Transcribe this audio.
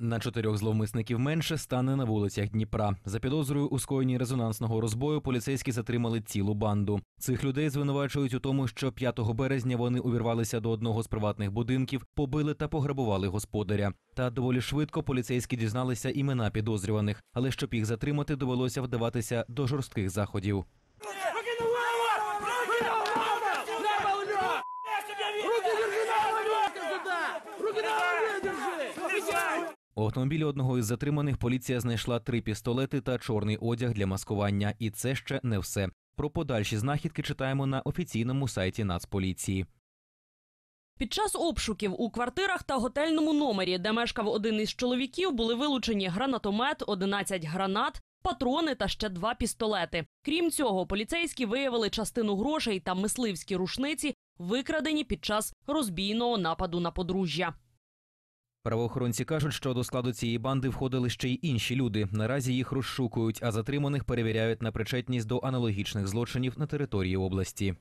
На чотирьох зловмисників менше стане на вулицях Дніпра. За підозрою у скоєнні резонансного розбою поліцейські затримали цілу банду. Цих людей звинувачують у тому, що 5 березня вони увірвалися до одного з приватних будинків, побили та пограбували господаря. Та доволі швидко поліцейські дізналися імена підозрюваних, але щоб їх затримати, довелося вдаватися до жорстких заходів. Руки держи! У автомобілі одного із затриманих поліція знайшла три пістолети та чорний одяг для маскування. І це ще не все. Про подальші знахідки читаємо на офіційному сайті Нацполіції. Під час обшуків у квартирах та готельному номері, де мешкав один із чоловіків, були вилучені гранатомет, 11 гранат, патрони та ще два пістолети. Крім цього, поліцейські виявили частину грошей та мисливські рушниці, викрадені під час розбійного нападу на подружжя. Правоохоронці кажуть, що до складу цієї банди входили ще й інші люди. Наразі їх розшукують, а затриманих перевіряють на причетність до аналогічних злочинів на території області.